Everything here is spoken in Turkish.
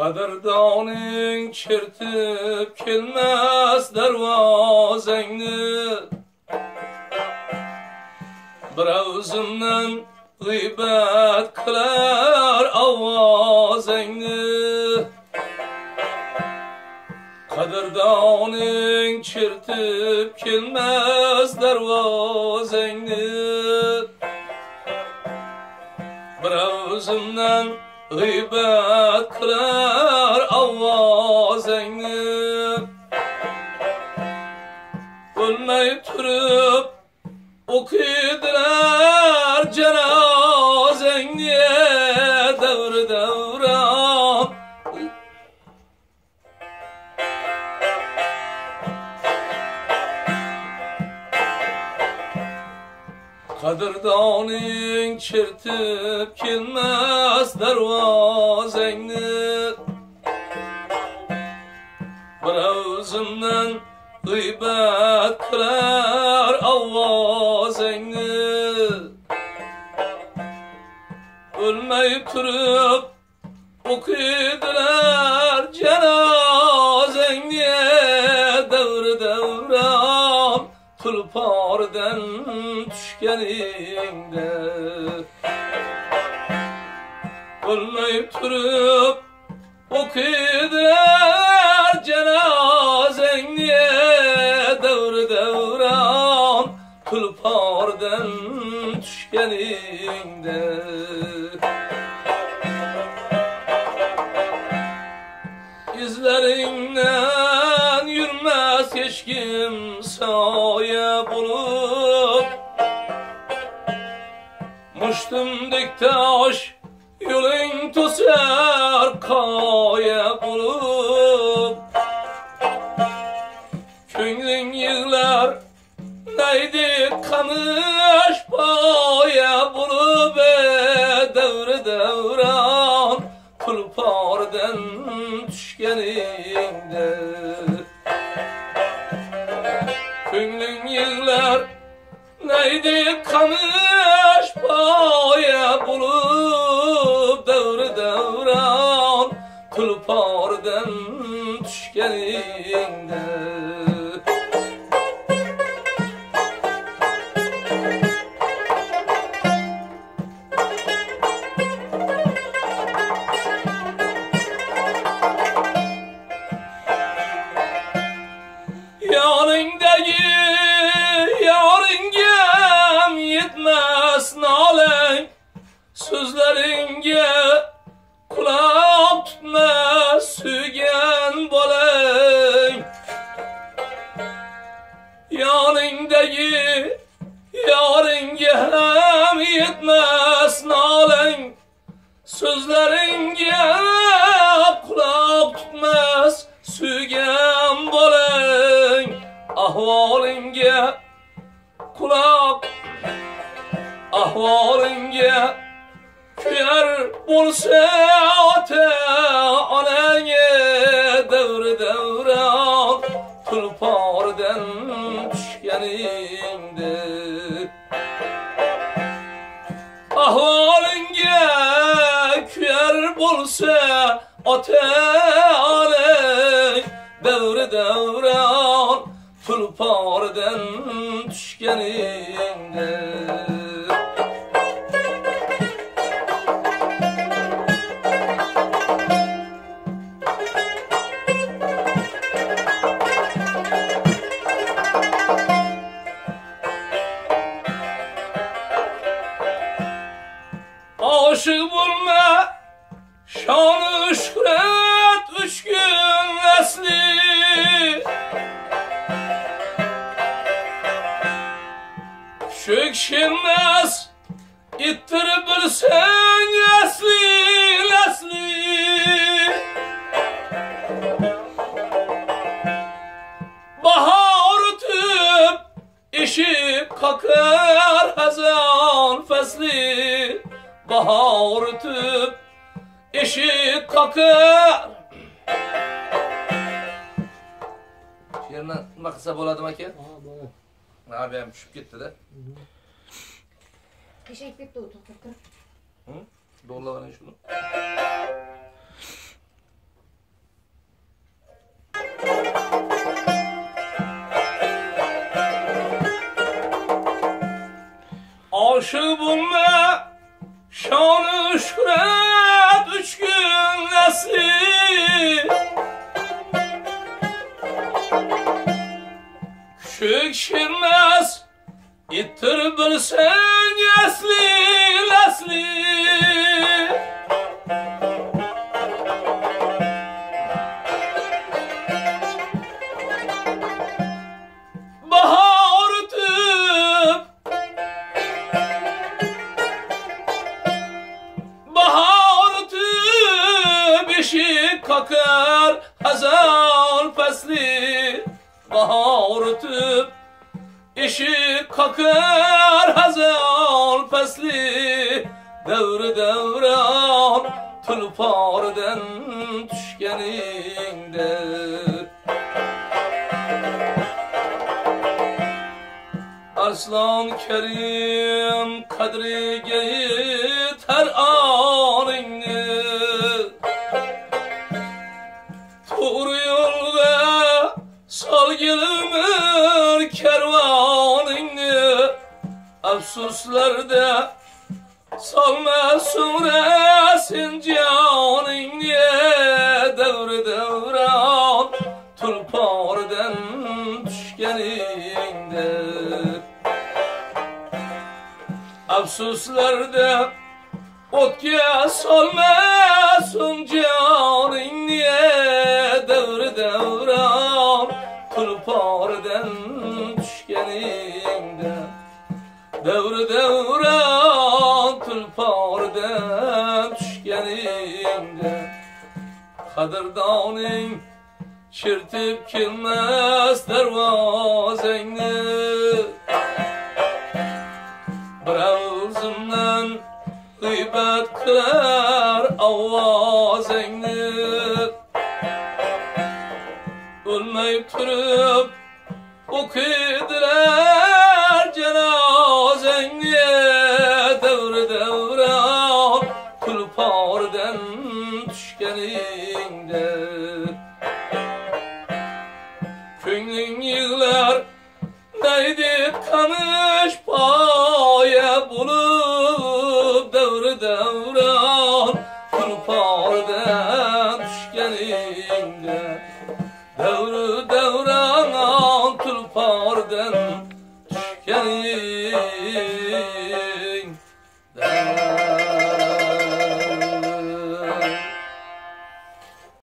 Qadrdoning chertib kelmas darvozangni Bir o'zimdan g'iybat qilar ovozangni. Qadrdoning chertib kelmas darvozangni Bir o'zimdan g'iybat qilar ovozangni O'lmay turib o'qiydilar janozangni davr davron qadrdoning chertib kelmas darvozangni bir o'zimdan g'iybat qilar ovozangni o'lmay turib o'qiydilar janozangni davr davron tulpordan tushganingda o'lmay turib o'qiydilar janozangni davr davron tulpordan tushganingda izlaringdan yurmas hech kim soya bo'lib mushtumdek tosh yo'ling to'sar qoya bo'lib ko'ngling yig'lar naydi qamish poya bo'lib tushganingda so'zlaringga quloq tutmas suygan bolang ahvolingga quloq ahvolingga kuyar bo'lsa ota kuyar bo'lsa ota onang davr davron tulpordan asli cho'kishmas ittirib bilsang asli asli bahor o'tib eshik qoqar hazon fasli bahor o'tib eshik qoqar she'rni nima qilsa bo'ladimi aka Ha, bu ham tushib ketdida Eshak deb to'xtab tur. do'llavering shuni Küçük şirmez ittir bilsen yesli lesli Bahar ötüp Bahar ötüp eşik kakar hazal fesli Bahar ötüp eşik kakar hazal fesli Devri devran tulpardan düşgeninde Arslan Kerim kadriga yetar oningni To'g'ri yo'lga solgilmir Afsuslarda solma so'ngra sen joningni Davri davron tulpordan tushganingda Afsuslarda o'tga solmasin joningni qadrdoning chertib kelmas darvozangni Birazımdan gıybet kılar avazını Ölmeyip durup okudular Devru devra